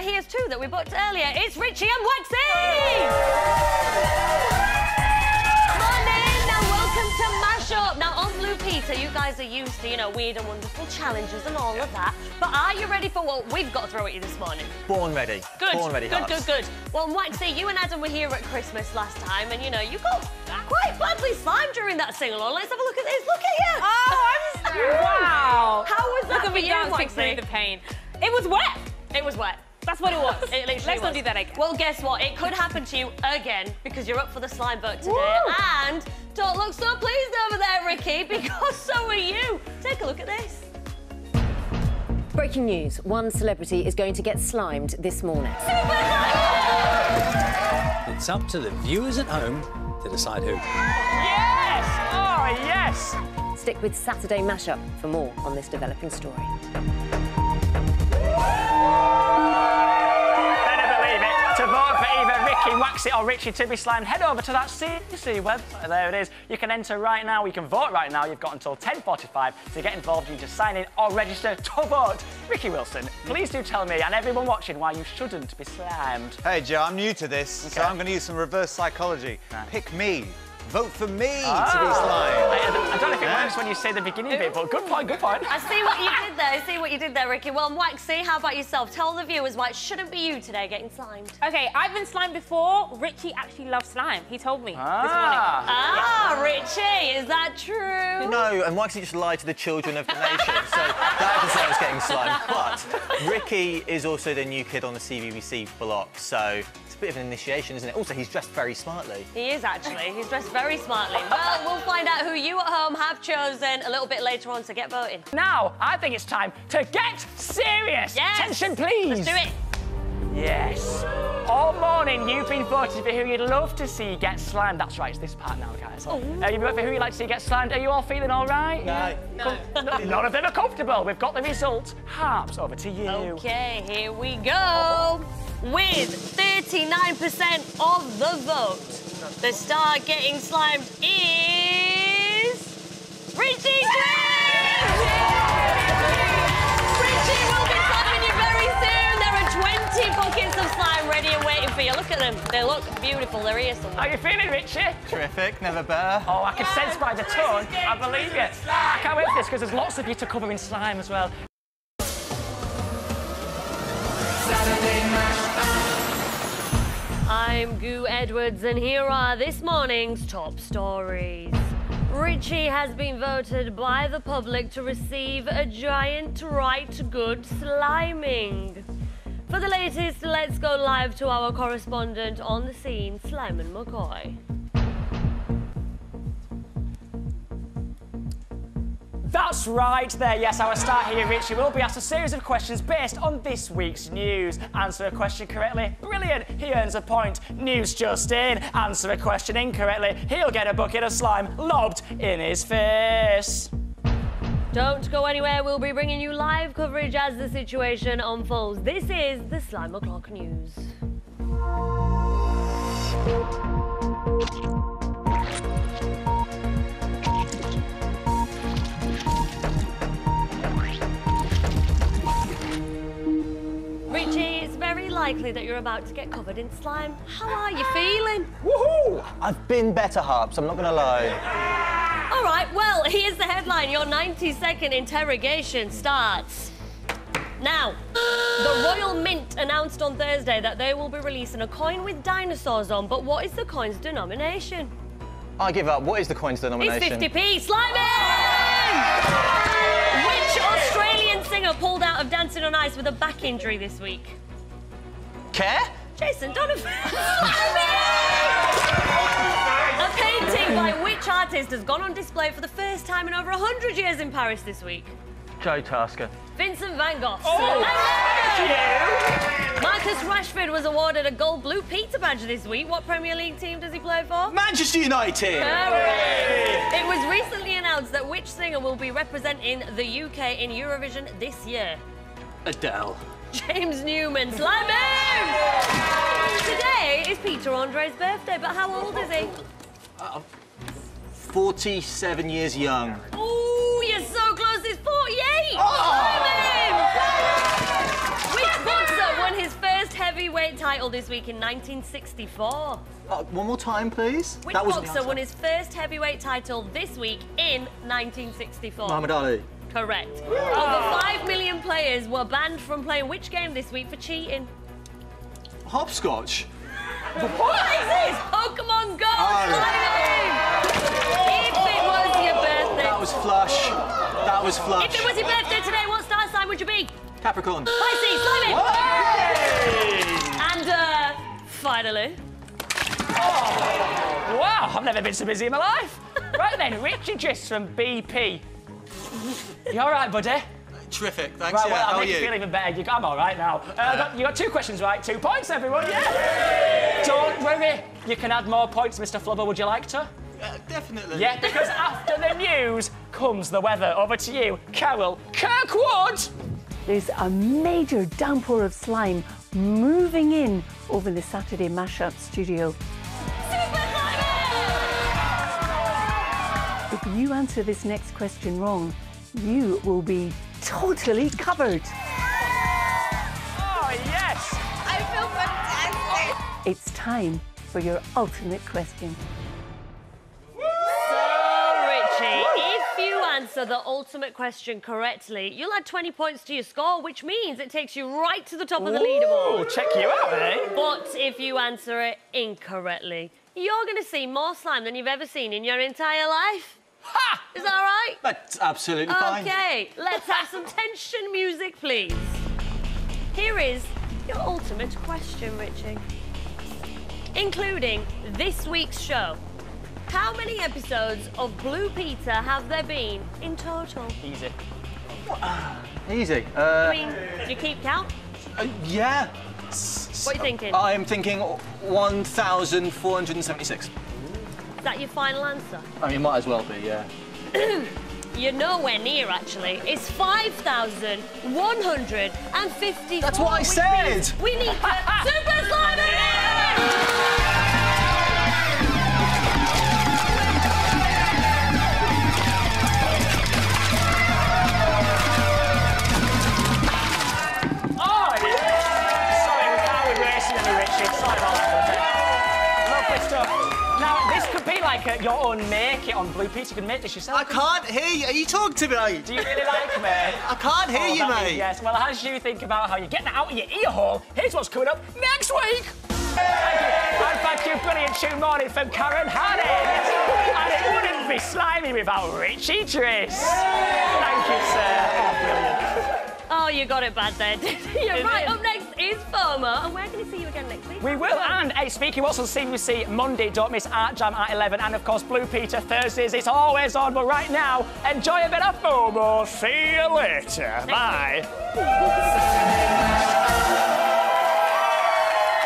here's two that we booked earlier. It's Richie and Waxy! Morning! Now, welcome to Mash Up. Now, on Blue Peter, you guys are used to, you know, weird and wonderful challenges and all of that. But are you ready for what we've got to throw at you this morning? Born ready. Good, Born ready, good, Harps. good, good. Well, Waxy, you and Adam were here at Christmas last time, and, you know, you got quite badly slimed during that sing-along. Let's have a look at this. Look at you! Oh, I'm wow. How was that Look at for me you, dancing Waxy? through the pain. It was wet. It was wet. That's what it was. It literally Let's not do that again. Well, guess what? It could happen to you again because you're up for the slime vote today. Woo! And don't look so pleased over there, Ricky, because so are you. Take a look at this. Breaking news one celebrity is going to get slimed this morning. It's up to the viewers at home to decide who. Yes! Oh, yes! Stick with Saturday Mashup for more on this developing story. Ricky, Waxy or Richie to be slimed, head over to that CC website. There it is. You can enter right now. You can vote right now. You've got until 10.45 to get involved. You just sign in or register to vote. Ricky Wilson, please do tell me and everyone watching why you shouldn't be slimed. Hey, Joe, I'm new to this, so I'm going to use some reverse psychology. Pick me. Vote for me to be I, slimed. I don't know if it works when you say the beginning bit, but good point, good point. I see what you did there. I see what you did there, Ricky. Well, Waxy, how about yourself? Tell the viewers why it shouldn't be you today getting slimed. Okay, I've been slimed before. Richie actually loves slime. He told me Ah. Ah, Richie, is that true? No, and Waxy just lied to the children of the nation, so that deserves getting slimed. But Ricky is also the new kid on the CBBC block, so it's a bit of an initiation, isn't it? Also, he's dressed very smartly. He is actually. He's dressed very smartly. Well, we'll find out who you at home have chosen a little bit later on to get voting. Now, I think it's time to get serious. Yes. Attention, please. Let's do it. Yes. All morning you've been voting for who you'd love to see get slimed. That's right, it's this part now, guys. Oh. Uh, you've voted for who you'd like to see get slimed. Are you all feeling all right? No. No. None of them are comfortable. We've got the result. Harps, over to you. Okay, here we go. With 39% of the vote, the star getting slimed is. Richie James! Richie will be sliming you very soon. There are 20 buckets of slime ready and waiting for you. Look at them. They look beautiful. They're here somewhere. How you feeling, Richie? Terrific, never better. Oh, I can sense by the tone. I believe it. I can't wait for this because there's lots of you to cover in slime as well. I'm Goo Edwards, and here are this morning's top stories. Richie has been voted by the public to receive a giant right good sliming. For the latest, let's go live to our correspondent on the scene, Simon McCoy. That's right there. Yes, our star here, Richie, will be asked a series of questions based on this week's news. Answer a question correctly. Brilliant. He earns a point. News just in. Answer a question incorrectly. He'll get a bucket of slime lobbed in his face. Don't go anywhere, we'll be bringing you live coverage as the situation unfolds. This is the Slime O'Clock News. Likely that you're about to get covered in slime. How are you feeling? Woohoo! I've been better, Harps, I'm not going to lie. All right, well, here's the headline. Your 90 second interrogation starts. Now, the Royal Mint announced on Thursday that they will be releasing a coin with dinosaurs on, but what is the coin's denomination? I give up. What is the coin's denomination? It's 50p. Slime Which Australian singer pulled out of Dancing on Ice with a back injury this week? Care? Jason Donovan. a painting by which artist has gone on display for the first time in over 100 years in Paris this week? Joe Tasker. Vincent van Gogh. Oh, Hello! Marcus Rashford was awarded a gold Blue Peter badge this week. What Premier League team does he play for? Manchester United! It was recently announced that which singer will be representing the UK in Eurovision this year? Adele. James Newman. Slime him! Today is Peter Andre's birthday, but how old is he? 47 years young. Ooh, you're so close. he's 48. Slime him! Which boxer won his first heavyweight title this week in 1964? Uh, one more time, please. Which That boxer won his first heavyweight title this week in 1964? Muhammad Ali. Correct. Over 5 million players were banned from playing which game this week for cheating? Hopscotch. What is this? Pokemon Go Oh. slime! If it was your birthday. That was flush. That was flush. If it was your birthday today, what star sign would you be? Capricorn. Pisces, slime And uh, finally, Wow, I've never been so busy in my life. right then, Richie Driss from BP. You all right, buddy? Terrific. Thanks. Right, yeah, well, how I'll are make you you? feel even better. You, I'm all right now. Uh, got- you got two questions right, two points, everyone. Yeah. Don't worry, you can add more points, Mr. Flubber. Would you like to? Uh, definitely. Yeah, because after the news comes the weather. Over to you, Carol Kirkwood. There's a major downpour of slime moving in over the Saturday Mashup studio. If you answer this next question wrong, you will be totally covered. Oh yes. I feel fantastic. It's time for your ultimate question. so Richie, if you answer the ultimate question correctly, you'll add 20 points to your score, which means it takes you right to the top of the Oh, leaderboard. check you out, eh? But if you answer it incorrectly, you're going to see more slime than you've ever seen in your entire life. Ha! Is that all right? That's absolutely fine. Okay, let's have some tension music, please. Here is your ultimate question, Richie. Including this week's show. How many episodes of Blue Peter have there been in total? Easy. Easy. I Uh, mean, do you keep count? uh, yeah. What are you thinking? I am thinking 1,476. Is that your final answer? I mean, might as well be, yeah. You're nowhere near, actually. It's 5,150. That's what I said! We need to super slime like a, your own make it on Blue Peter. You can make this yourself. I can't hear you. Are you talking to me? Do you really like me? I can't hear Oh, you, that means mate. Yes. Well, as you think about how you're getting it out of your ear hole, here's what's coming up next week. Thank you. And thank you, brilliant tune morning from Karen Hannon. And it wouldn't be slimy without Richie Driss. Thank you, sir. Oh, brilliant. Oh, you got it bad then. You're right. Up next is FOMO, and we're going to see you again next week. We will, and hey, speaking what's on CBBC Monday, don't miss Art Jam at 11, and of course Blue Peter Thursdays, it's always on, but right now, enjoy a bit of FOMO. See you later. Bye.